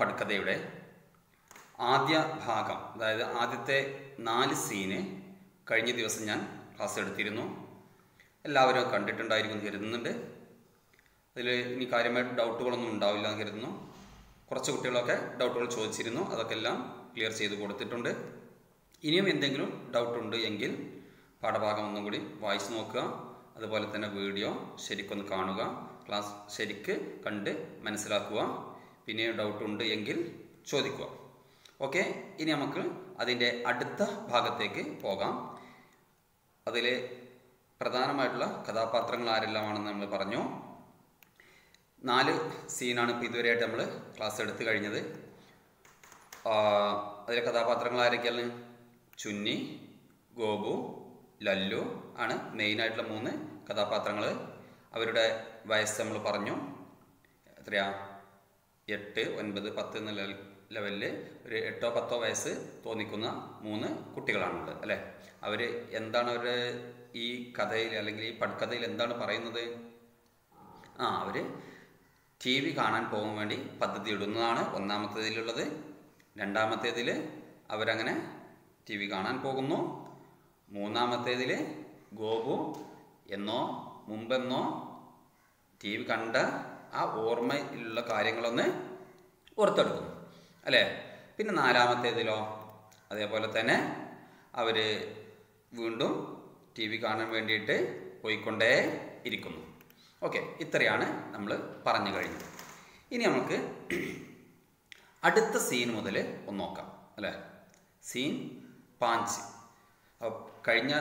പടുക്കഥയുടെ ആദ്യ ഭാഗം അതായത് ആദ്യത്തെ നാല് സീന് കഴിഞ്ഞ ദിവസം ഞാൻ ക്ലാസ് എടുത്തിരുന്നു. എല്ലാവരും കണ്ടിട്ടുണ്ടായിരിക്കും എന്ന് കരുതുന്നുണ്ട്. അതിൽ ഇനി കാര്യമായിട്ട് ഡൗട്ടുകളൊന്നും ഉണ്ടാവില്ല എന്ന് കരുതുന്നു. കുറച്ച് കുട്ടികളൊക്കെ ഡൗട്ടുകൾ ചോദിച്ചിരുന്നു. അതൊക്കെ എല്ലാം ക്ലിയർ ചെയ്ത് കൊടുത്തിട്ടുണ്ട്. ഇനിയും എന്തെങ്കിലും ഡൗട്ട് ഉണ്ട് എങ്കിൽ പാഠഭാഗം ഒന്നും കൂടി വായിച്ചു നോക്കുക. അതുപോലെ തന്നെ വീഡിയോ ശരിക്കൊന്ന് കാണുക. ക്ലാസ് ശരിക്ക് കണ്ട് മനസ്സിലാക്കുക. പിന്നെ ഡൗട്ട് ഉണ്ട് എങ്കിൽ ചോദിക്കുക. ഓക്കെ ഇനി നമുക്ക് അതിന്റെ അടുത്ത ഭാഗത്തേക്ക് പോകാം. അതിൽ പ്രധാനമായിട്ടുള്ള കഥാപാത്രങ്ങൾ ആരെല്ലാമാണെന്ന് നമ്മൾ പറഞ്ഞു. നാല് സീനാണ് ഇപ്പോൾ ഇതുവരെയായിട്ട് നമ്മൾ ക്ലാസ് എടുത്തു കഴിഞ്ഞത്. അതിലെ കഥാപാത്രങ്ങൾ ആരൊക്കെയാണ്? ചുന്നി ഗോപു ലല്ലു ആണ് മെയിനായിട്ടുള്ള മൂന്ന് കഥാപാത്രങ്ങൾ അവരുടെ വയസ്സ് നമ്മൾ പറഞ്ഞു. എത്രയാ? എട്ട് ഒൻപത് പത്ത് എന്ന ലെവലിൽ ഒരു എട്ടോ പത്തോ വയസ്സ് തോന്നിക്കുന്ന മൂന്ന് കുട്ടികളാണുള്ളത് അല്ലേ? അവർ എന്താണ് അവർ ഈ കഥയിൽ അല്ലെങ്കിൽ ഈ പടക്കഥയിൽ എന്താണ് പറയുന്നത്? ആ അവർ ടി വി കാണാൻ പോകാൻ വേണ്ടി പദ്ധതി ഇടുന്നതാണ് ഒന്നാമത്തേതിലുള്ളത്. രണ്ടാമത്തേതിൽ അവരങ്ങനെ ടി വി കാണാൻ പോകുന്നു. മൂന്നാമത്തേതിൽ ഗോപു എന്നോ മുമ്പെന്നോ ടി വി കണ്ട ആ ഓർമ്മയിലുള്ള കാര്യങ്ങളൊന്ന് ഓർത്തെടുക്കുന്നു. അല്ലേ? പിന്നെ നാലാമത്തേതിലോ അതേപോലെ തന്നെ അവർ വീണ്ടും ടി വി കാണാൻ വേണ്ടിയിട്ട് പോയിക്കൊണ്ടേ ഇരിക്കുന്നു. ഓക്കെ ഇത്രയാണ് നമ്മൾ പറഞ്ഞു കഴിഞ്ഞത്. ഇനി നമുക്ക് അടുത്ത സീൻ മുതൽ ഒന്ന് നോക്കാം അല്ലേ? സീൻ പാഞ്ച്. കഴിഞ്ഞ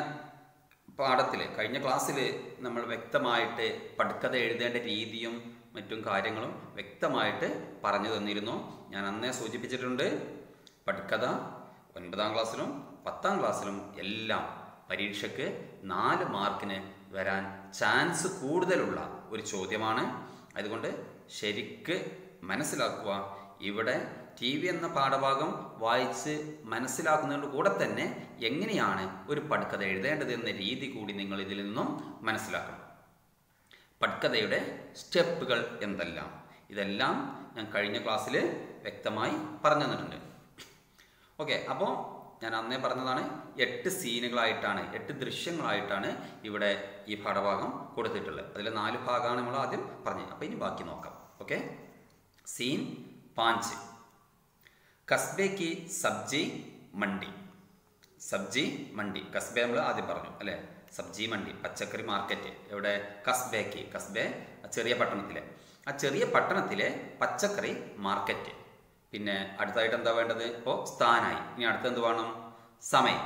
പാഠത്തിൽ കഴിഞ്ഞ ക്ലാസ്സിൽ നമ്മൾ വ്യക്തമായിട്ട് പടുക്കഥ എഴുതേണ്ട രീതിയും മറ്റും കാര്യങ്ങളും വ്യക്തമായിട്ട് പറഞ്ഞു തന്നിരുന്നു. ഞാൻ അന്നേ സൂചിപ്പിച്ചിട്ടുണ്ട് പഠിക്കഥ ഒൻപതാം ക്ലാസ്സിലും പത്താം ക്ലാസ്സിലും എല്ലാം പരീക്ഷയ്ക്ക് നാല് മാർക്കിന് വരാൻ ചാൻസ് കൂടുതലുള്ള ഒരു ചോദ്യമാണ്. അതുകൊണ്ട് ശരിക്ക് മനസ്സിലാക്കുക. ഇവിടെ ടി വി എന്ന പാഠഭാഗം വായിച്ച് മനസ്സിലാക്കുന്നതിന്റെ കൂടെ തന്നെ എങ്ങനെയാണ് ഒരു പടുക്കഥ എഴുതേണ്ടത് എന്ന രീതി കൂടി നിങ്ങൾ ഇതിൽ നിന്നും മനസ്സിലാക്കണം. പടുക്കഥയുടെ സ്റ്റെപ്പുകൾ എന്തെല്ലാം? ഇതെല്ലാം ഞാൻ കഴിഞ്ഞ ക്ലാസ്സിൽ വ്യക്തമായി പറഞ്ഞു തന്നിട്ടുണ്ട്. ഓക്കെ അപ്പോൾ ഞാൻ അന്നേ പറഞ്ഞതാണ് എട്ട് സീനുകളായിട്ടാണ് എട്ട് ദൃശ്യങ്ങളായിട്ടാണ് ഇവിടെ ഈ പാഠഭാഗം കൊടുത്തിട്ടുള്ളത്. അതിൽ നാല് ഭാഗമാണ് നമ്മൾ ആദ്യം പറഞ്ഞത്. അപ്പോൾ ഇനി ബാക്കി നോക്കാം. ഓക്കെ? സീൻ പാഞ്ച്. കസ്ബെ കി സബ്ജി മണ്ടി. സബ്ജി മണ്ടി. കസ്ബെ നമ്മൾ ആദ്യം പറഞ്ഞു അല്ലേ? സബ്ജി മണ്ടി പച്ചക്കറി മാർക്കറ്റ് എവിടെ? കസ്ബേക്ക് കസ്ബെ ചെറിയ പട്ടണത്തിലെ. ആ ചെറിയ പട്ടണത്തിലെ പച്ചക്കറി മാർക്കറ്റ് പിന്നെ അടുത്തായിട്ട് എന്താ വേണ്ടത്? ഇപ്പോൾ സ്ഥാനായി. ഇനി അടുത്ത എന്ത് വേണം? സമയം.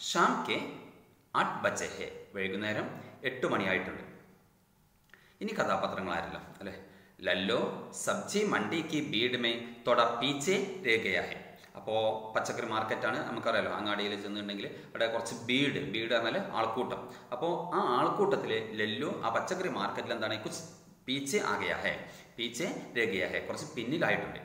ഷാം കെ ആട്ട് ബച്ചെ ഹെ വൈകുന്നേരം എട്ട് മണിയായിട്ടുണ്ട്. ഇനി കഥാപാത്രങ്ങൾ ആരല്ല? അല്ലേ? ലല്ലോ സബ്ജി മണ്ടി ഭീഡ് മേ തൊട പീച്ചെ രേഖയാഹെ. അപ്പോൾ പച്ചക്കറി മാർക്കറ്റാണ് നമുക്കറിയാലോ. അങ്ങാടിയിൽ ചെന്നിട്ടുണ്ടെങ്കിൽ അവിടെ കുറച്ച് ബീഡ് ബീഡ് എന്നാൽ ആൾക്കൂട്ടം. അപ്പോൾ ആ ആൾക്കൂട്ടത്തിൽ ലല്ലു ആ പച്ചക്കറി മാർക്കറ്റിൽ എന്താണ്? കുച്ച് പീച്ചെ ആകെയാഹെ പീച്ചെ രേഖയാഹെ കുറച്ച് പിന്നിലായിട്ടുണ്ട്.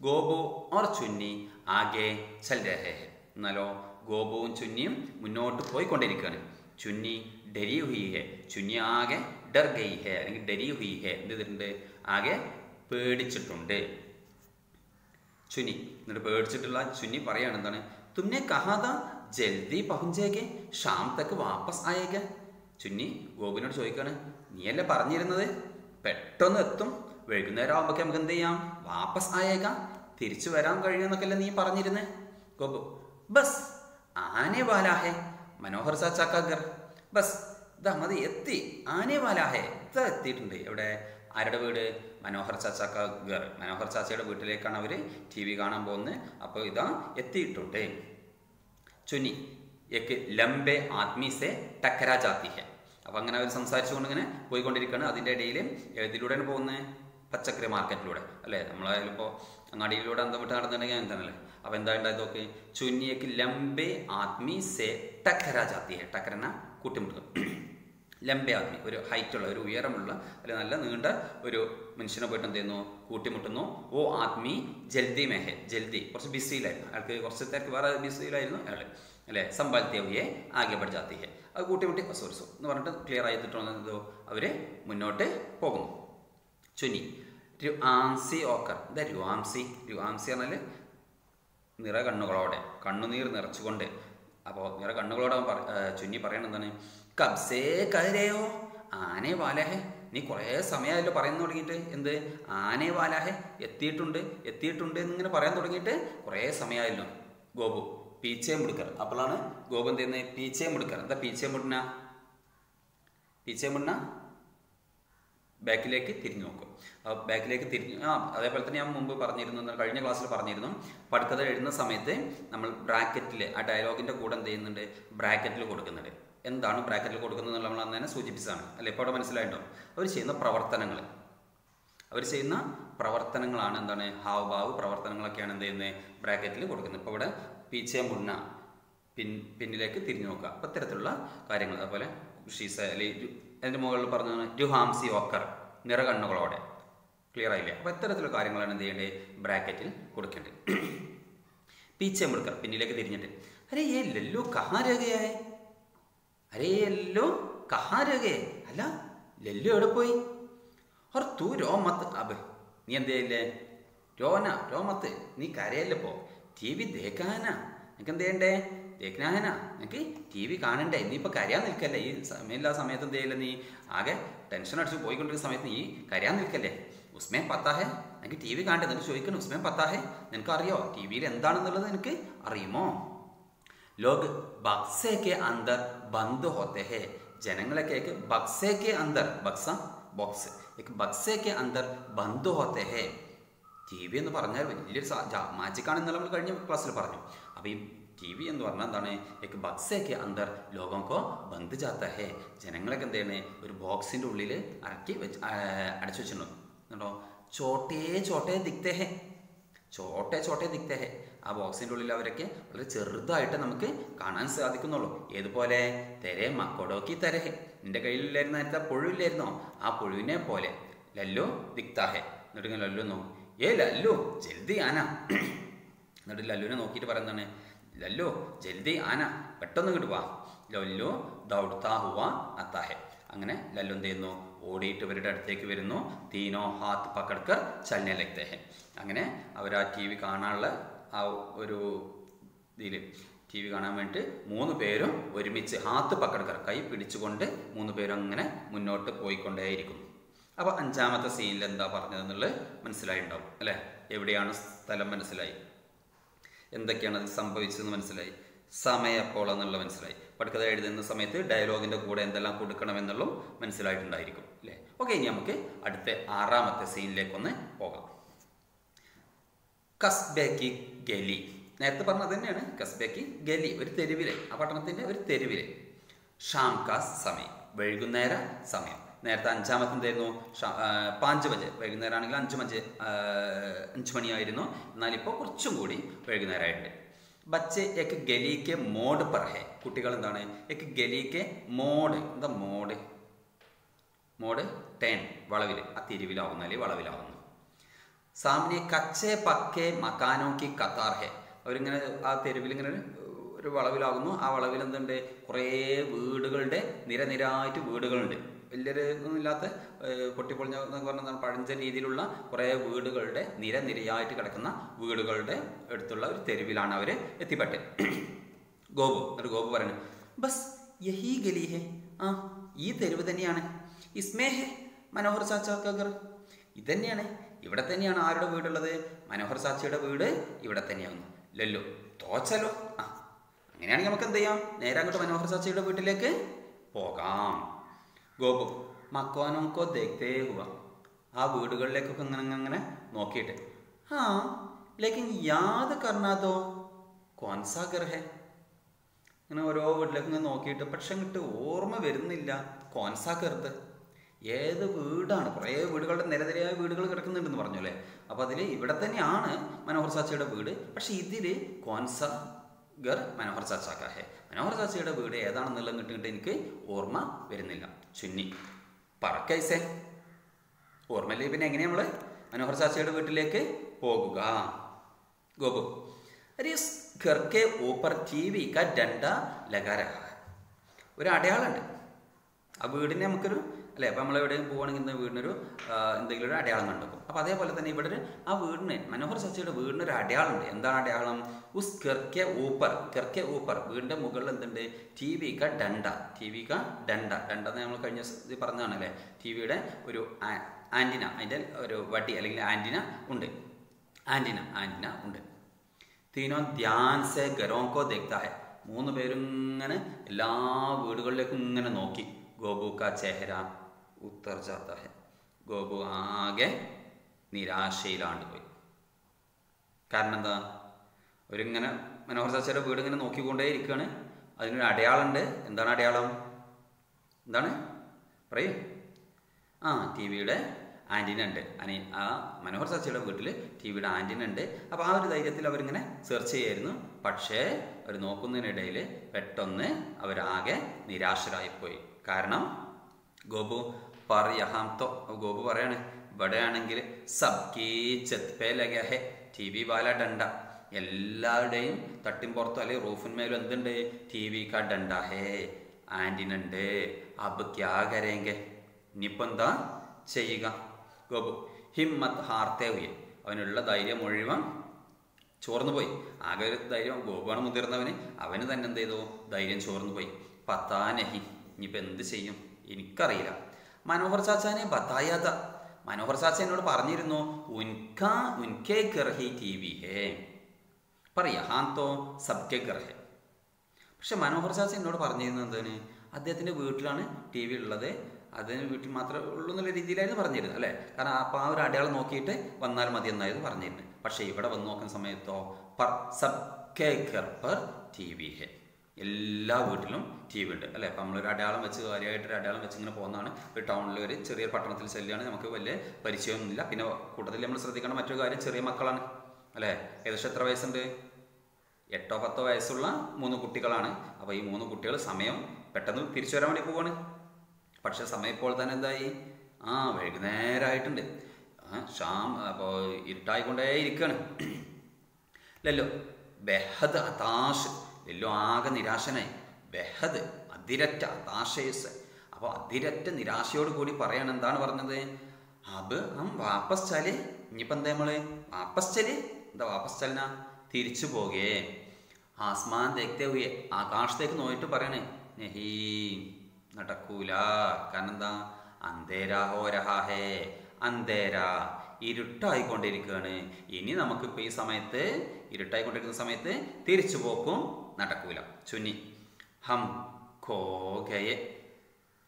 ഗോപു ഓർ ചുന്നി ആകെ ചൽ രഹേ ഹെ. എന്നാലോ ഗോപുവും ചുന്നിയും മുന്നോട്ട് പോയിക്കൊണ്ടിരിക്കുകയാണ്. ചുന്നി ഡരി ഹുയി ഹെ. ചുന്നി ആകെ ഡർ ഹെ. അല്ലെങ്കിൽ ഡരി ഹുയി ഹെ. എന്ത് ചെയ്തിട്ടുണ്ട്? ആകെ പേടിച്ചിട്ടുണ്ട്. ചുനി. എന്നിട്ട് പേടിച്ചിട്ടുള്ള ചുനി പറയാണ് എന്താണ്? തുമ്നെ കഹാത ജൽദി പഹുഞ്ചേക്ക് ഷാം തക്ക് വാപ്പസ് ആയേക്ക ചുന്നി ഗോപിനോട് ചോദിക്കാണ് നീയല്ലേ പറഞ്ഞിരുന്നത്? പെട്ടെന്ന് എത്തും. വൈകുന്നേരം ആകുമ്പോൾ നമുക്ക് എന്ത് ചെയ്യാം? വാപ്പസ് ആയേക്കാം തിരിച്ചു വരാൻ കഴിയുമെന്നൊക്കെയല്ലേ നീ പറഞ്ഞിരുന്നേ? ഗോപു ബസ് ആനെ വാലാഹേ മനോഹർ സാച്ചാക്കാഗർ ബസ് ഇതാ മതി എത്തി. ആനെ വാലാഹേ ഇതാ എത്തിയിട്ടുണ്ട്. എവിടെ? ആരുടെ വീട്? മനോഹർ ചാച്ചാക്ക ഗർ മനോഹർ ചാച്ചയുടെ വീട്ടിലേക്കാണ് അവർ ടി വി കാണാൻ പോകുന്നത്. അപ്പോൾ ഇതാ എത്തിയിട്ടുണ്ട്. ചുനി എക്ക് ലംബെ ആത്മീസെ ടക്കരാ ജാത്തിഹ അപ്പം അങ്ങനെ അവർ സംസാരിച്ചുകൊണ്ട് ഇങ്ങനെ പോയിക്കൊണ്ടിരിക്കുകയാണ്. അതിന്റെ ഇടയിൽ ഏതിലൂടെയാണ് പോകുന്നത്? പച്ചക്കറി മാർക്കറ്റിലൂടെ അല്ലേ? നമ്മളായാലിപ്പോൾ അങ്ങാടിയിലൂടെ അന്തം വിട്ട് നടന്നിട്ടുണ്ടെങ്കിൽ എന്താണല്ലേ അപ്പോൾ എന്താ ഉണ്ടായത് നോക്ക്. ചുന്നിയക്ക് ലംബെ ആത്മീസെ ടക്കരാ ജാത്തിഹ ടക്കരന കൂട്ടിമുട്ടുക. ലംബെ ആദ്മി ഒരു ഹൈറ്റുള്ള ഒരു ഉയരമുള്ള അല്ലെ നല്ല നീണ്ട ഒരു മനുഷ്യനെ പോയിട്ട് എന്ത് ചെയ്യുന്നു? കൂട്ടിമുട്ടുന്നു. ഓ ആദ്മി ജൽദി മെഹെ ജൽദി കുറച്ച് ബിസിയിലായിരുന്നു. അയാൾക്ക് കുറച്ച് തിരക്ക് വേറെ ബിസിയിലായിരുന്നു അയാൾ അല്ലേ? സമ്പാദ്യവിയെ ആകെ പഠിച്ചാത്തിയെ അത് കൂട്ടിമുട്ടി സോറി സോ എന്ന് പറഞ്ഞിട്ട് ക്ലിയർ ആയിട്ടോ അവർ മുന്നോട്ട് പോകുന്നു. ചുനി രുആംസി ഓക്കർ. എന്താ രുആംസി? രുആംസി പറഞ്ഞാൽ നിറ കണ്ണുകളോടെ കണ്ണുനീർ നിറച്ചുകൊണ്ട്. അപ്പോൾ നിറ കണ്ണുകളോടെ ചുന്നി പറയണ എന്താണ്? കബ്സേ കരയോ ആനേ വാലഹേ നീ കുറേ സമയമായല്ലോ പറയാൻ തുടങ്ങിയിട്ട്. എന്ത്? ആനേ വാലാഹെ എത്തിയിട്ടുണ്ട് എത്തിയിട്ടുണ്ട് എന്നിങ്ങനെ പറയാൻ തുടങ്ങിയിട്ട് കുറേ സമയമായല്ലോ. ഗോപു പീച്ചേ മുടുക്കർ. അപ്പോഴാണ് ഗോപു എന്ത് ചെയ്യുന്നത്? പീച്ചേ മുടുക്കർ. എന്താ പീച്ചേ മുടിന പീച്ചേ മുടിന ബാക്കിലേക്ക് തിരിഞ്ഞു നോക്കും. ബാക്കിലേക്ക് തിരിഞ്ഞു ആ അതേപോലെ തന്നെ ഞാൻ മുമ്പ് പറഞ്ഞിരുന്നു കഴിഞ്ഞ ക്ലാസ്സിൽ പറഞ്ഞിരുന്നു പടുക്കഥ എഴുതുന്ന സമയത്ത് നമ്മൾ ബ്രാക്കറ്റിൽ ആ ഡയലോഗിന്റെ കൂടെ എന്ത് ചെയ്യുന്നുണ്ട്? ബ്രാക്കറ്റിൽ കൊടുക്കുന്നുണ്ട്. എന്താണ് ബ്രാക്കറ്റിൽ കൊടുക്കുന്നത് നമ്മൾ അന്ന് തന്നെ സൂചിപ്പിച്ചതാണ്. അല്ലേ? ഇപ്പോൾ അവിടെ മനസ്സിലായിട്ടോ? അവർ ചെയ്യുന്ന പ്രവർത്തനങ്ങൾ അവർ ചെയ്യുന്ന പ്രവർത്തനങ്ങളാണ് എന്താണ്? ഹാവഭാവ് പ്രവർത്തനങ്ങളൊക്കെയാണ് എന്ത് ചെയ്യുന്നത് ബ്രാക്കറ്റിൽ കൊടുക്കുന്നത്. ഇപ്പോൾ ഇവിടെ പീച്ചെ മുന്ന പിൻ പിന്നിലേക്ക് തിരിഞ്ഞു നോക്കുക. അപ്പോൾ ഇത്തരത്തിലുള്ള കാര്യങ്ങൾ. അതുപോലെ ഷീസ അല്ലെങ്കിൽ അതിന്റെ മുകളിൽ പറഞ്ഞതാണ് ജുഹാംസി ഓക്കർ നിറകണ്ണുകളോടെ. ക്ലിയർ ആയില്ലേ? അപ്പോൾ ഇത്തരത്തിലുള്ള കാര്യങ്ങളാണ് എന്ത് ചെയ്യേണ്ടത്? ബ്രാക്കറ്റിൽ കൊടുക്കേണ്ടത്. പീച്ചെ മുടുക്കർ പിന്നിലേക്ക് തിരിഞ്ഞിട്ട്. അരേ ഏ ലല്ലു കഹാ അരേയല്ലോ കഹാരകേ. അല്ല ലല്ലു എവിടെ പോയി? ഓർ തൂ രോമത്ത്. അബ് നീ എന്തേയില്ലേ രോന രോമത്ത്. നീ കരയല്ലപ്പോ ടി വി ദേക്കാന നിനക്ക് എന്ത് ചെയ്യണ്ടേ? ദേഖ്നാഹന നിനക്ക് ടി വി കാണണ്ടേ? നീ ഇപ്പൊ കരയാൻ നിൽക്കല്ലേ? ഈ സമയമില്ലാ സമയത്ത് എന്ത് നീ? ആകെ ടെൻഷൻ അടിച്ച് പോയിക്കൊണ്ടിരിക്കുന്ന സമയത്ത് നീ കരയാൻ നിൽക്കല്ലേ? ഉസ്മയം പത്താഹേ നിനക്ക് ടി വി കാണണ്ടേ? നിനക്ക് ചോദിക്കണം ഉസ്മയം പത്താഹേ നിനക്ക് അറിയോ ടി വിയിൽ എന്താണെന്നുള്ളത് നിനക്ക് അറിയുമോ? ലോക് ബക്സേക്ക് അന്തർ बंद होते हैं ജനങ്ങളൊക്കെ एक बक्से के अंदर बक्सा ബോക്സ് एक बक्से के अंदर बंद होते हैं ടി വി എന്ന് പറഞ്ഞാൽ വലിയൊരു മാജിക്കാണെന്നുള്ള നമ്മൾ കഴിഞ്ഞ ക്ലാസ്സിൽ പറഞ്ഞു അപ്പോൾ ഈ ടി വി എന്ന് പറഞ്ഞാൽ എന്താണ് एक बक्से के अंदर लोगों को बंद जाता है ജനങ്ങളൊക്കെ എന്ത് ചെയ്യണേ ഒരു ബോക്സിൻ്റെ ഉള്ളിൽ അടക്കി വെച്ച് ആ, അടച്ചു വെച്ചിട്ടുണ്ടോ എന്നിട്ടോ ചോട്ടേ ചോട്ടേ ദിക്തേ ഹേ ചോട്ടെ ചോട്ടെ ദിക്തേ ഹേ ആ ബോക്സിന്റെ ഉള്ളിൽ അവരൊക്കെ വളരെ ചെറുതായിട്ട് നമുക്ക് കാണാൻ സാധിക്കുന്നുള്ളൂ. ഏതുപോലെ? തെരെ മക്കോടോക്കി തരഹേ നിന്റെ കയ്യിലില്ലായിരുന്ന നേരത്തെ പുഴുവില്ലായിരുന്നോ? ആ പുഴുവിനെ പോലെ. ലല്ലു ദിക്താഹെ എന്നിട്ട് ലല്ലു നോ ഏ ലല്ലു ജൽദി ആന. എന്നിട്ട് ലല്ലുവിനെ നോക്കിയിട്ട് പറയുന്നതാണ്. ലല്ലു ജൽദി ആന പെട്ടെന്ന് ഇങ്ങോട്ട് വാ. ലല്ലു ദൗഡ്താ അത്താഹെ അങ്ങനെ ലല്ലു എന്ത് ചെയ്യുന്നു? ഓടിയിട്ട് ഇവരുടെ അടുത്തേക്ക് വരുന്നു. തീനോ ഹാത്ത് പക്കടക്കർ ചലനെ അങ്ങനെ അവർ ആ ടി വി കാണാനുള്ള ആ ഒരു ഇതിൽ ടി വി കാണാൻ വേണ്ടിയിട്ട് മൂന്ന് പേരും ഒരുമിച്ച് ഹാത്ത് പക്കടക്കർ കൈ പിടിച്ചുകൊണ്ട് മൂന്ന് പേരും അങ്ങനെ മുന്നോട്ട് പോയിക്കൊണ്ടേയിരിക്കുന്നു. അപ്പോൾ അഞ്ചാമത്തെ സീനിൽ എന്താ പറഞ്ഞതെന്നുള്ളത് മനസ്സിലായിട്ടുണ്ടാവും അല്ലേ? എവിടെയാണ് സ്ഥലം മനസ്സിലായി? എന്തൊക്കെയാണ് അത് സംഭവിച്ചതെന്ന് മനസ്സിലായി? സമയം എപ്പോൾ എന്നുള്ള മനസ്സിലായി. പടുക്കഥ എഴുതുന്ന സമയത്ത് ഡയലോഗിന്റെ കൂടെ എന്തെല്ലാം കൊടുക്കണമെന്നുള്ളതും മനസ്സിലായിട്ടുണ്ടായിരിക്കും അല്ലേ? ഓക്കെ ഇനി നമുക്ക് അടുത്ത ആറാമത്തെ സീനിലേക്കൊന്ന് പോകാം. കസ്ബേക്കി ഗലി. നേരത്തെ പറഞ്ഞത് തന്നെയാണ് കസ്ബേക്കി ഗലി ഒരു തെരുവിലെ ആ പട്ടണത്തിന്റെ ഒരു തെരുവിലെ. ഷാംകാസ് സമയം വൈകുന്നേര സമയം. നേരത്തെ അഞ്ചാമത്തെ എന്തായിരുന്നു പാഞ്ച് മഞ്ച് വൈകുന്നേരം ആണെങ്കിൽ അഞ്ച് മഞ്ച് അഞ്ച് മണിയായിരുന്നു. എന്നാലിപ്പോൾ കുറച്ചും കൂടി വൈകുന്നേരമായിട്ട് ബച്ചെ എക്ക് ഗലിക്ക് മോഡ് പറഹേ. കുട്ടികൾ എന്താണ്? എക്ക് ഗലിക്ക് മോഡ്. എന്താ മോഡ്? മോഡ് ടേൺ വളവിൽ ആ തിരിവിലാവുന്ന അല്ലെങ്കിൽ വളവിലാവുന്നു. സാമനെ കച്ചേ പക്കേ മക്കാനോ കി കത്താർ ഹെ. അവരിങ്ങനെ ആ തെരുവിൽ ഇങ്ങനെ ഒരു- വളവിലാകുന്നു. ആ വളവിൽ എന്തുണ്ട്? കുറേ വീടുകളുടെ നിരനിരായിട്ട് വീടുകളുണ്ട്. വലിയൊരു ഒന്നും ഇല്ലാത്ത പൊട്ടിപ്പൊളിഞ്ഞ പറഞ്ഞാൽ പഴഞ്ച രീതിയിലുള്ള കുറേ വീടുകളുടെ നിരനിരയായിട്ട് കിടക്കുന്ന വീടുകളുടെ അടുത്തുള്ള ഒരു തെരുവിലാണ് അവർ എത്തിപ്പെട്ടത്. ഗോപു ഒരു ഗോപു പറയുന്നു ബസ് യഹി ഗലി ഹെ. ആ ഈ തെരുവ് തന്നെയാണ്. ഇസ്മേ ഹെ മനോഹർ ചാച്ചാക്കർ. ഇതന്നെയാണ് ഇവിടെ തന്നെയാണ് ആരുടെ വീടുള്ളത്? മനോഹർ സാക്ഷിയുടെ വീട് ഇവിടെ തന്നെയാവുന്നു. ലല്ലോ തോച്ചലോ. ആ അങ്ങനെയാണെങ്കിൽ നമുക്ക് എന്ത് ചെയ്യാം? നേരെ അങ്ങോട്ട് മനോഹർ സാക്ഷിയുടെ വീട്ടിലേക്ക് പോകാം. ഗോപു മക്കോനോക്കോ ദേഖത്തേ ഹുവ. ആ വീടുകളിലേക്കൊക്കെ ഇങ്ങനെ അങ്ങനെ നോക്കിയിട്ട് ആ ലേക്കിൻ യാത് കർണാതോ കോൻസാ ഗർ ഹെ. ഇങ്ങനെ ഓരോ വീട്ടിലേക്ക് ഇങ്ങനെ നോക്കിയിട്ട് പക്ഷെ അങ്ങോട്ട് ഓർമ്മ വരുന്നില്ല കോൻസാ കറുത്ത് ഏത് വീടാണ്? കുറേ വീടുകളുടെ നിരനിരയായ വീടുകൾ കിടക്കുന്നുണ്ടെന്ന് പറഞ്ഞു അല്ലേ അപ്പോൾ അതിൽ ഇവിടെ തന്നെയാണ് മനോഹർ ചാച്ചയുടെ വീട്. പക്ഷേ ഇതിൽ കോൻസ ഗർ മനോഹർ ചാച്ചാക്കാഹെ മനോഹർ ചാച്ചയുടെ വീട് ഏതാണെന്നുള്ളത് കിട്ടിയിട്ട് എനിക്ക് ഓർമ്മ വരുന്നില്ല. ചുന്നി പറക്കൈസേ ഓർമ്മയില്ലേ പിന്നെ എങ്ങനെയാ നമ്മൾ മനോഹർ ചാച്ചയുടെ വീട്ടിലേക്ക് പോകുക? ഗോപു. റിസ് ഖർക്കെ ഊപ്പർ ടി വി ക ഡണ്ട ലകാര ഒരു അടയാളുണ്ട് ആ വീടിനെ നമുക്കൊരു അല്ലേ? അപ്പോൾ നമ്മൾ എവിടെയും പോവുകയാണെങ്കിൽ ഇന്ന് വീടിനൊരു എന്തെങ്കിലും ഒരു അടയാളം കണ്ടെത്തും അപ്പോൾ അതേപോലെ തന്നെ ഇവിടെ ഒരു ആ വീടിന് മനോഹർ ചർച്ചയുടെ വീടിന് ഒരു അടയാളമുണ്ട് എന്താണ് അടയാളം? ഉസ് കിർക്കെ ഊപ്പർ. കിർക്കെ ഊപ്പർ. വീടിന്റെ മുകളിൽ എന്തുണ്ട്? ടി വി ക ഡണ്ട. ടി വി ക ഡണ്ട. ഡണ്ട എന്ന് നമ്മൾ കഴിഞ്ഞ പറഞ്ഞതാണല്ലേ? ടി വിയുടെ ഒരു ആന്റിന അതിന്റെ ഒരു വടി അല്ലെങ്കിൽ ആന്റിന ഉണ്ട്. ആന്റിന ആന്റിന ഉണ്ട്. തീനോ ധ്യാൻ സെ ഗരോങ്കോ ദേഖ്താ മൂന്ന് പേരും ഇങ്ങനെ എല്ലാ വീടുകളിലേക്കും ഇങ്ങനെ നോക്കി. ഗോപൂക്ക ചെഹര ഉത്തർ जाता है ഗോപു ആകെ നിരാശയിലാണ്ട് പോയി. കാരണം എന്താ? അവരിങ്ങനെ മനോഹർ ചാച്ചയുടെ വീട് ഇങ്ങനെ നോക്കിക്കൊണ്ടേ ഇരിക്കുകയാണ് അതിനൊരു അടയാളമുണ്ട് എന്താണ് അടയാളം? എന്താണ്? പറയൂ. ആ ടി വിയുടെ ആന്റിന ഉണ്ട്. അനി ആ മനോഹർ ചാച്ചയുടെ വീട്ടിൽ ടി വിയുടെ ആന്റിന ഉണ്ട്. അപ്പോൾ ആ ഒരു ധൈര്യത്തിൽ അവരിങ്ങനെ സെർച്ച് ചെയ്യായിരുന്നു. പക്ഷേ അവർ നോക്കുന്നതിനിടയിൽ പെട്ടെന്ന് അവരാകെ നിരാശരായിപ്പോയി. കാരണം ഗോപു പറ തോ ഗോപു പറയാണ് ഇവിടെയാണെങ്കിൽ സബ്കി ചെത്പേ ലഗ ഹെ ടി വി വാല ഡണ്ട എല്ലാവരുടെയും തട്ടിൻപുറത്തോ അല്ലെങ്കിൽ റൂഫിന്മേലും എന്തുണ്ട്? ടി വി കാ ഡണ്ട ഹേ ആന്റിന ഉണ്ട് അബ് ക്യാ കരേങ്കെ? ഇനിയിപ്പോൾ എന്താ ചെയ്യുക? ഗോപു ഹിമ്മത് ഹാർത്തേ ഉയ. അവനുള്ള ധൈര്യം മുഴുവൻ ചോർന്നു പോയി. ആകെ ഒരു ധൈര്യം ഗോപാണ് മുതിർന്നവന്. അവന് തന്നെ എന്ത് ചെയ്തു? ധൈര്യം ചോർന്നു പോയി. പത്താനഹി ഇനിയിപ്പോൾ എന്ത് ചെയ്യും? എനിക്കറിയില്ല. മനോഹർ ചാച്ചാനെ ബത്തായാത മനോഹർ ചാച്ച എന്നോട് പറഞ്ഞിരുന്നു ഉൻക ഹേ. പക്ഷെ മനോഹർ ചാച്ച എന്നോട് പറഞ്ഞിരുന്നത് എന്താണ്? അദ്ദേഹത്തിന്റെ വീട്ടിലാണ് ടി വി ഉള്ളത്. അതിന് വീട്ടിൽ മാത്രമേ ഉള്ളൂ എന്നുള്ള രീതിയിലായിരുന്നു പറഞ്ഞിരുന്നത് അല്ലേ? കാരണം അപ്പോൾ ആ ഒരു അടയാളം നോക്കിയിട്ട് വന്നാൽ മതി എന്നായിരുന്നു പറഞ്ഞിരുന്നത്. പക്ഷേ ഇവിടെ വന്ന് നോക്കുന്ന സമയത്തോ പർ സബ് കെ ടി വി ഹെ. എല്ലാ വീട്ടിലും ടി അല്ലെ? അപ്പം നമ്മളൊരു അടയാളം വെച്ച് കാര്യമായിട്ടൊരു അടയാളം വെച്ച് ഇങ്ങനെ പോകുന്നതാണ്. ഒരു ടൗണിൽ ഒരു ചെറിയ പട്ടണത്തിൽ ചെല്ലുകയാണ് നമുക്ക് വലിയ പരിചയമൊന്നുമില്ല. പിന്നെ കൂട്ടത്തിൽ നമ്മൾ ശ്രദ്ധിക്കണം മറ്റൊരു കാര്യം ചെറിയ മക്കളാണ്. അല്ലേ? ഏകദേശം എത്ര വയസ്സുണ്ട്? എട്ടോ പത്തോ വയസ്സുള്ള മൂന്ന് കുട്ടികളാണ്. അപ്പോൾ ഈ മൂന്ന് കുട്ടികൾ സമയം പെട്ടെന്ന് തിരിച്ചു വരാൻ വേണ്ടി പോവാണ്. പക്ഷെ സമയം ഇപ്പോൾ തന്നെ എന്തായി? ആ വൈകുന്നേരമായിട്ടുണ്ട് ഷാം അപ്പോൾ ഇരുട്ടായിക്കൊണ്ടേ ഇരിക്കുകയാണ് ലല്ലോ ബെഹദ് അതാഷ്. ലല്ലോ ആകെ നിരാശനായി. ബെഹദ് അതിരറ്റ അതാശയസ്. അപ്പോൾ അതിരറ്റ നിരാശയോട് കൂടി പറയാൻ എന്താണ് പറഞ്ഞത്? അബ് അം വാപ്പസ് ചാൽ ഇനിയിപ്പോൾ എന്താ നമ്മൾ? വാപ്പസ് ചൽ എന്താ വാപ്പസ് ചലന തിരിച്ചു പോകേ. ആസ്മാൻ തേക്തേ ആകാശത്തേക്ക് നോയിട്ട് പറയണേ നെഹീ നടക്കൂല. കാരണം എന്താ? അന്തേരാ ഹോരഹാഹേ അന്തേരാ ഇരുട്ടായിക്കൊണ്ടിരിക്കുകയാണ്. ഇനി നമുക്കിപ്പോൾ ഈ സമയത്ത് ഇരുട്ടായിക്കൊണ്ടിരിക്കുന്ന സമയത്ത് തിരിച്ചു പോക്കും നടക്കൂല. ചുന്നി. ഹം കോകയെ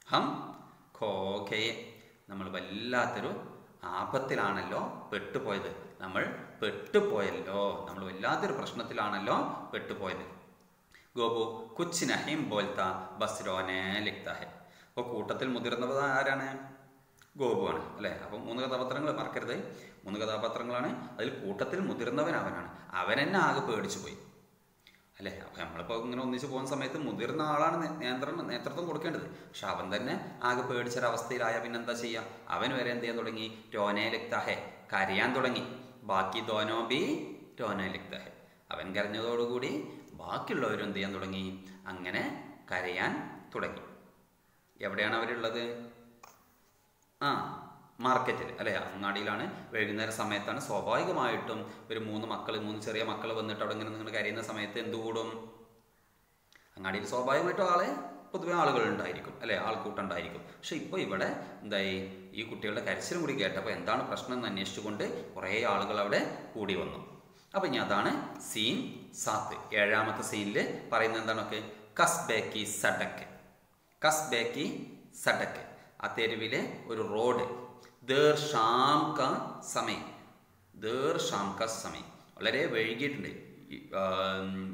ഹം കോകയെ നമ്മൾ വല്ലാത്തൊരു ആപത്തിലാണല്ലോ പെട്ടുപോയത്. നമ്മൾ പെട്ടുപോയല്ലോ. നമ്മൾ വല്ലാത്തൊരു പ്രശ്നത്തിലാണല്ലോ പെട്ടുപോയത്. ഗോപു കുച്ച് നഹിം ബോൽത്ത ബസ്രോനെ ലിഖ്താഹെ അപ്പോൾ കൂട്ടത്തിൽ മുതിർന്നവർ ആരാണ്? ഗോപുവാണ് അല്ലേ? അപ്പം മൂന്ന് കഥാപാത്രങ്ങൾ മറക്കരുത്. മൂന്ന് കഥാപാത്രങ്ങളാണ്. അതിൽ കൂട്ടത്തിൽ മുതിർന്നവൻ അവനാണ്. അവൻ ആകെ പേടിച്ചു പോയി അല്ലേ? അപ്പോൾ നമ്മളിപ്പോൾ ഇങ്ങനെ ഒന്നിച്ച് പോകുന്ന സമയത്ത് മുതിർന്ന ആളാണ് നിയന്ത്രണം നേതൃത്വം കൊടുക്കേണ്ടത്. പക്ഷെ അവൻ തന്നെ ആകെ പേടിച്ചൊരവസ്ഥയിലായ പിന്നെ എന്താ ചെയ്യുക അവൻ വരെ എന്ത് ചെയ്യാൻ തുടങ്ങി? രോനെ കരയാൻ തുടങ്ങി. ബാക്കി തോനോബി രോനെ ലിക്താഹെ. അവൻ കരഞ്ഞതോടുകൂടി ബാക്കിയുള്ളവരും എന്ത് ചെയ്യാൻ തുടങ്ങി? അങ്ങനെ കരയാൻ തുടങ്ങി. എവിടെയാണ് അവരുള്ളത്? ആ മാർക്കറ്റിൽ അല്ലേ? അങ്ങാടിയിലാണ് വൈകുന്നേര സമയത്താണ്. സ്വാഭാവികമായിട്ടും ഒരു മൂന്ന് മക്കൾ മൂന്ന് ചെറിയ മക്കൾ വന്നിട്ട് അവിടെ ഇങ്ങനെ നിങ്ങൾ കരയുന്ന സമയത്ത് എന്തുകൂടും അങ്ങാടിയിൽ സ്വാഭാവികമായിട്ടും ആളെ പൊതുവെ ആളുകൾ ഉണ്ടായിരിക്കും അല്ലെ? ആൾക്കൂട്ടം ഉണ്ടായിരിക്കും പക്ഷെ ഇപ്പോൾ ഇവിടെ എന്തായി? ഈ കുട്ടികളുടെ കരച്ചിലും കൂടി കേട്ടപ്പോൾ എന്താണ് പ്രശ്നം എന്ന് അന്വേഷിച്ചുകൊണ്ട് കുറേ ആളുകൾ അവിടെ കൂടി വന്നു. അപ്പം ഇനി അതാണ് സീൻ സാത്ത്. ഏഴാമത്തെ സീനിൽ പറയുന്നത് എന്താണൊക്കെ? കസ്ബേക്കി സഡക്ക് കസ്ബേക്കി സഡക്ക് ആ തെരുവിലെ ഒരു റോഡ് ദേർ ഷാം ക സമയം. ദേർ ഷാം ക സമയം. വളരെ വൈകിയിട്ടുണ്ട്.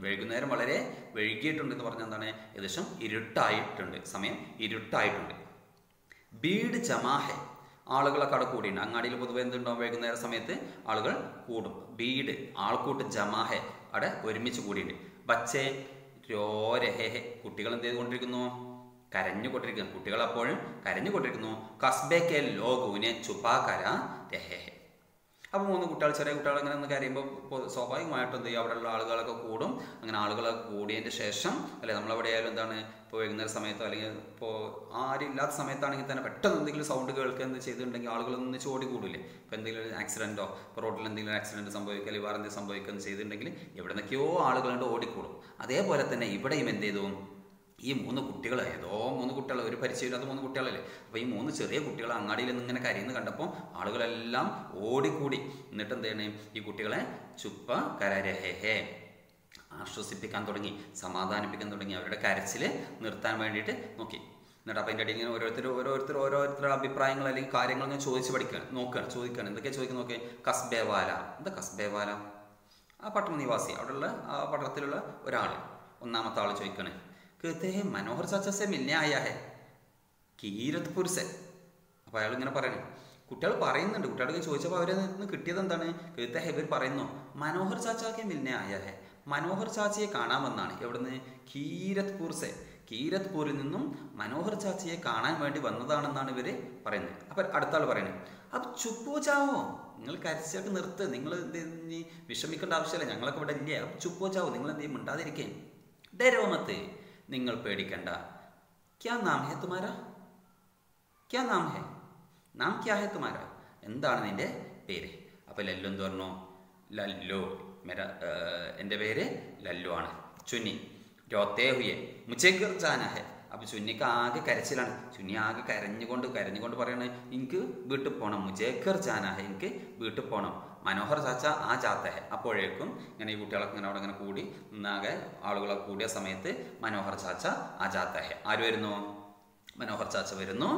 വൈകുന്നേരം വളരെ വൈകിയിട്ടുണ്ട് എന്ന് പറഞ്ഞാൽ എന്താണ്? ഏകദേശം ഇരുട്ടായിട്ടുണ്ട്. സമയം ഇരുട്ടായിട്ടുണ്ട്. ബീഡ് ജമാഹെ. ആളുകളൊക്കെ അവിടെ കൂടിയുണ്ട് അങ്ങാടിയിൽ പൊതുവെ എന്തുണ്ടാവും? വൈകുന്നേര സമയത്ത് ആളുകൾ കൂടും. ബീഡ് ആൾക്കൂട്ട് ജമാഹെ അവിടെ ഒരുമിച്ച് കൂടിയിട്ടുണ്ട്. ബച്ചേ രോരഹെ കുട്ടികൾ എന്ത് ചെയ്തുകൊണ്ടിരിക്കുന്നു? കരഞ്ഞുകൊണ്ടിരിക്കുന്നു. കുട്ടികൾ അപ്പോഴും കരഞ്ഞുകൊണ്ടിരിക്കുന്നു. കസ്ബേക്കെ ലോകുവിനെ ചുപ്പാക്കര രഹേഹെ അപ്പോൾ മൂന്ന് കുട്ടികൾ ചെറിയ കുട്ടികൾ അങ്ങനെ ഒന്ന് കരയുമ്പോൾ സ്വാഭാവികമായിട്ടും എന്ത് ചെയ്യും? അവിടെയുള്ള ആളുകളൊക്കെ കൂടും. അങ്ങനെ ആളുകളൊക്കെ കൂടിയതിന്റെ ശേഷം അല്ലെ നമ്മളെവിടെ ആയാലും എന്താണ് ഇപ്പോൾ വൈകുന്നേര സമയത്തോ അല്ലെങ്കിൽ ഇപ്പോൾ ആരും ഇല്ലാത്ത സമയത്താണെങ്കിൽ തന്നെ പെട്ടെന്ന് എന്തെങ്കിലും സൗണ്ട് കേൾക്കുക എന്ന് ചെയ്തിട്ടുണ്ടെങ്കിൽ ആളുകൾ ഒന്ന് ചോടി കൂടില്ലേ? ഇപ്പോൾ എന്തെങ്കിലും ആക്സിഡന്റോ ഇപ്പോൾ റോഡിൽ എന്തെങ്കിലും ആക്സിഡന്റ് സംഭവിക്കുക അല്ലെങ്കിൽ വേറെ എന്തെങ്കിലും സംഭവിക്കുക എന്ന് ചെയ്തിട്ടുണ്ടെങ്കിൽ എവിടെ നിന്നൊക്കെയോ ആളുകളുണ്ട് ഓടിക്കൂടും. അതേപോലെ തന്നെ ഇവിടെയും എന്ത് ചെയ്തു? ഈ മൂന്ന് കുട്ടികൾ ഏതോ മൂന്ന് കുട്ടികൾ ഒരു പരിചയമില്ലാത്ത മൂന്ന് കുട്ടികളല്ലേ? അപ്പോൾ ഈ മൂന്ന് ചെറിയ കുട്ടികൾ അങ്ങാടിയിൽ നിന്ന് ഇങ്ങനെ കരയുന്നത് കണ്ടപ്പോൾ ആളുകളെല്ലാം ഓടിക്കൂടി. എന്നിട്ട് എന്ത് ചെയ്യണേ? ഈ കുട്ടികളെ ചുപ്പ കരരഹേ ആശ്വസിപ്പിക്കാൻ തുടങ്ങി സമാധാനിപ്പിക്കാൻ തുടങ്ങി അവരുടെ കരച്ചിൽ നിർത്താൻ വേണ്ടിയിട്ട് നോക്കി. എന്നിട്ട് അപ്പം അതിന്റെ ഇടയിൽ ഇങ്ങനെ ഓരോരുത്തർ ഓരോരുത്തർ ഓരോരുത്തരുടെ അഭിപ്രായങ്ങൾ അല്ലെങ്കിൽ കാര്യങ്ങൾ ഇങ്ങനെ ചോദിച്ച് പഠിക്കുകയാണ് നോക്കുകയാണ് ചോദിക്കുകയാണ് എന്തൊക്കെയാണ് ചോദിക്കുന്നത് നോക്കി? കസ്ബേവാല എന്താ കസ്ബേവാല ആ പട്ടണ നിവാസി അവിടെയുള്ള ആ പട്ടണത്തിലുള്ള ഒരാൾ ഒന്നാമത്തെ ആൾ ചോദിക്കണേ कहते हैं मनोहर चाचा से मिलने आया है കീരത്പൂർ സെ അപ്പോൾ അയാൾ ഇങ്ങനെ പറയണേ കുട്ടികൾ പറയുന്നുണ്ട് കുട്ടികൾക്ക് ചോദിച്ചപ്പോൾ അവരെ നിന്ന് കിട്ടിയത് എന്താണ് കേത്ത ഇവർ പറയുന്നു മനോഹർ ചാച്ചാക്കെ മിൽനെ ആയ ഹെ മനോഹർ ചാച്ചയെ കാണാമെന്നാണ് എവിടുന്ന് കീരത്പൂർ സെ കീരത്പൂരിൽ നിന്നും മനോഹർ ചാച്ചയെ കാണാൻ വേണ്ടി വന്നതാണെന്നാണ് ഇവർ പറയുന്നത് അപ്പം അടുത്ത ആൾ പറയുന്നത് അപ്പം ചുപ്പു ചാവോ നിങ്ങൾ കരച്ചൊക്കെ നിർത്ത് നിങ്ങൾ എന്ത് ഇനി വിഷമിക്കേണ്ട ആവശ്യമില്ല ഞങ്ങളൊക്കെ ഇവിടെ ഇല്ലേ അപ്പം ചുപ്പു ചാവോ നിങ്ങൾ എന്ത് ചെയ്യും മിണ്ടാതിരിക്കേ ഡരോമത്ത് നിങ്ങൾ പേടിക്കണ്ട. ക്യാ നാം ഹെ തുമാര? ക്യാ നാം ഹെ? നാം ക്യാ ഹെ തുമാര? എന്താണ് നിന്റെ പേര്? അപ്പോൾ ലല്ലു എന്ന് പറഞ്ഞു? ലല്ലു. മെര എന്റെ പേര് ലല്ലു ആണ്. ചുന്നി. രോത്തേ ഹുയെ. മുച്ചേക്കർ ജാന അപ്പോൾ ചുന്നിക്ക് ആകെ കരച്ചിലാണ്. ചുന്നി ആകെ കരഞ്ഞുകൊണ്ട് കരഞ്ഞുകൊണ്ട് പറയണേ എനിക്ക് വീട്ടിൽ പോകണം മുജേക്കർ ചാനാഹ എനിക്ക് വീട്ടിൽ പോകണം മനോഹർ ചാച്ച ആ ചാത്തഹ അപ്പോഴേക്കും ഇങ്ങനെ ഈ കുട്ടികളൊക്കെ ഇങ്ങനെ അവിടെ ഇങ്ങനെ കൂടി നിന്നാകെ ആളുകളൊക്കെ കൂടിയ സമയത്ത് മനോഹർ ചാച്ച ആ ചാത്തഹ ആര് വരുന്നു? മനോഹർ ചാച്ച വരുന്നു.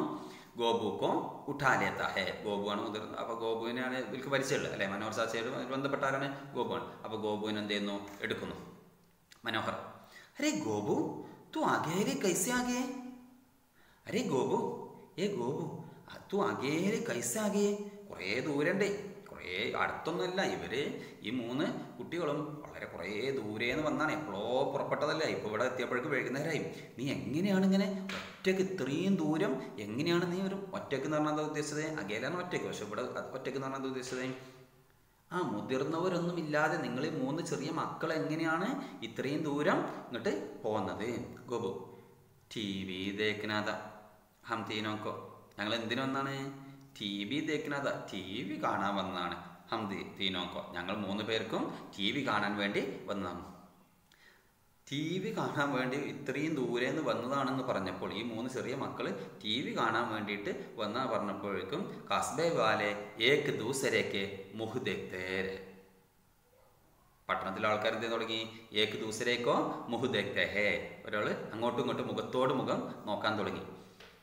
ഗോപുക്കോ ഉഠാലേത്താഹേ ഗോപുവാണ് മുതിർന്നത് അപ്പോൾ ഗോപുവിനാണ് ഇവർക്ക് പരിചയമുള്ളത് അല്ലേ? മനോഹർ ചാച്ചയോട് ബന്ധപ്പെട്ട ആരാണ്? ഗോപുവാണ്. അപ്പോൾ ഗോപുവിന് എന്ത് ചെയ്യുന്നു? എടുക്കുന്നു. മനോഹർ അരേ ഗോപു तू आगे रे कैसे आगे अरे ഗോപു ഏ ഗോപു തൂ അകേരെ കൈസ ആകെ കുറേ ദൂരണ്ടേ കുറേ അടുത്തൊന്നുമല്ല ഇവര് ഈ മൂന്ന് കുട്ടികളും വളരെ കുറേ ദൂരേന്ന് വന്നാണ് എപ്പോഴോ പുറപ്പെട്ടതല്ല ഇപ്പോൾ ഇവിടെ എത്തിയപ്പോഴേക്ക് വൈകുന്നേരമായി നീ എങ്ങനെയാണ് ഇങ്ങനെ ഒറ്റയ്ക്ക് ഇത്രയും ദൂരം എങ്ങനെയാണ് നീ ഒരു ഒറ്റയ്ക്ക് എന്ന് പറഞ്ഞാൽ എന്താ ഉദ്ദേശിച്ചത് അകേലാണ് ഒറ്റയ്ക്ക് പക്ഷെ ഇവിടെ ഒറ്റയ്ക്ക് എന്ന് പറഞ്ഞാൽ എന്താ ഉദ്ദേശിച്ചത് ആ മുതിർന്നവരൊന്നും ഇല്ലാതെ നിങ്ങൾ മൂന്ന് ചെറിയ മക്കൾ എങ്ങനെയാണ് ഇത്രയും ദൂരം ഇങ്ങോട്ട് പോകുന്നത് ഗോപു ടി വി തേക്കനാഥ ഹം തീനോക്കോ. ഞങ്ങൾ എന്തിനു വന്നാണ് ടി വി തേക്കനാഥ ടി വി കാണാൻ വന്നതാണ്. ഹം തീനോക്കോ. ഞങ്ങൾ മൂന്ന് പേർക്കും ടി വി കാണാൻ വേണ്ടി വന്നതാണ്. ടി വി കാണാൻ വേണ്ടി ഇത്രയും ദൂരെ നിന്ന് വന്നതാണെന്ന് പറഞ്ഞപ്പോൾ ഈ മൂന്ന് ചെറിയ മക്കൾ ടി വി കാണാൻ വേണ്ടിയിട്ട് വന്ന പറഞ്ഞപ്പോഴേക്കും കസ്ബെ വാലെ ഏക്ക് ദൂസരേക്ക് മുഹ് ദേക്തേരെ പട്ടണത്തിലെ ആൾക്കാർ എന്ത് തുടങ്ങി? ഏക്ക് ദൂസരേക്കോ മുഹ് ദേക്തേ ഹേ ഒരാൾ അങ്ങോട്ടും ഇങ്ങോട്ടും മുഖത്തോട് മുഖം നോക്കാൻ തുടങ്ങി.